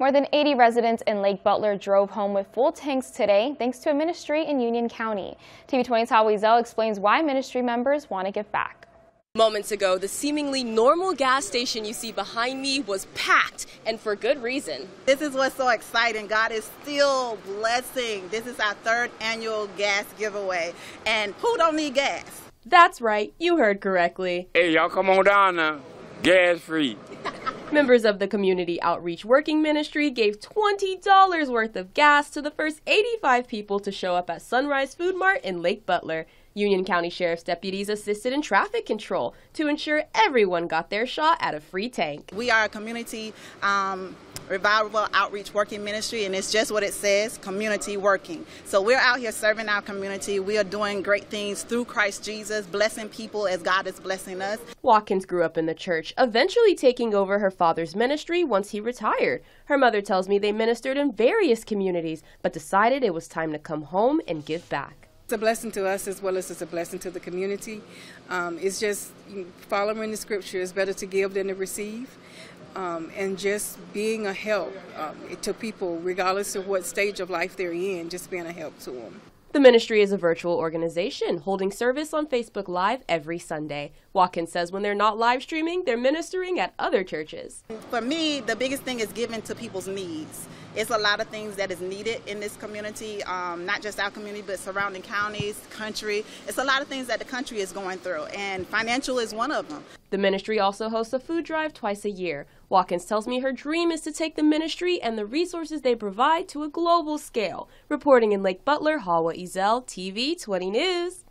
More than 80 residents in Lake Butler drove home with full tanks today, thanks to a ministry in Union County. TV 20's Hal Weasel explains why ministry members want to give back. Moments ago, the seemingly normal gas station you see behind me was packed, and for good reason. This is what's so exciting. God is still blessing. This is our third annual gas giveaway, and who don't need gas? That's right, you heard correctly. Hey, y'all come on down now. Gas free. Members of the Community Outreach Working Ministry gave $20 worth of gas to the first 85 people to show up at Sunrise Food Mart in Lake Butler. Union County Sheriff's deputies assisted in traffic control to ensure everyone got their shot at a free tank. We are a community um, revival outreach working ministry, and it's just what it says community working. So we're out here serving our community. We are doing great things through Christ Jesus, blessing people as God is blessing us. Watkins grew up in the church, eventually taking over her father's ministry once he retired. Her mother tells me they ministered in various communities, but decided it was time to come home and give back. It's a blessing to us as well as it's a blessing to the community. Um, it's just following the scripture. It's better to give than to receive. Um, and just being a help um, to people, regardless of what stage of life they're in, just being a help to them. The ministry is a virtual organization holding service on Facebook Live every Sunday. Watkins says when they're not live streaming, they're ministering at other churches. For me, the biggest thing is giving to people's needs it's a lot of things that is needed in this community, um, not just our community, but surrounding counties, country. It's a lot of things that the country is going through, and financial is one of them. The ministry also hosts a food drive twice a year. Watkins tells me her dream is to take the ministry and the resources they provide to a global scale. Reporting in Lake Butler, Hawa Ezel, TV 20 News.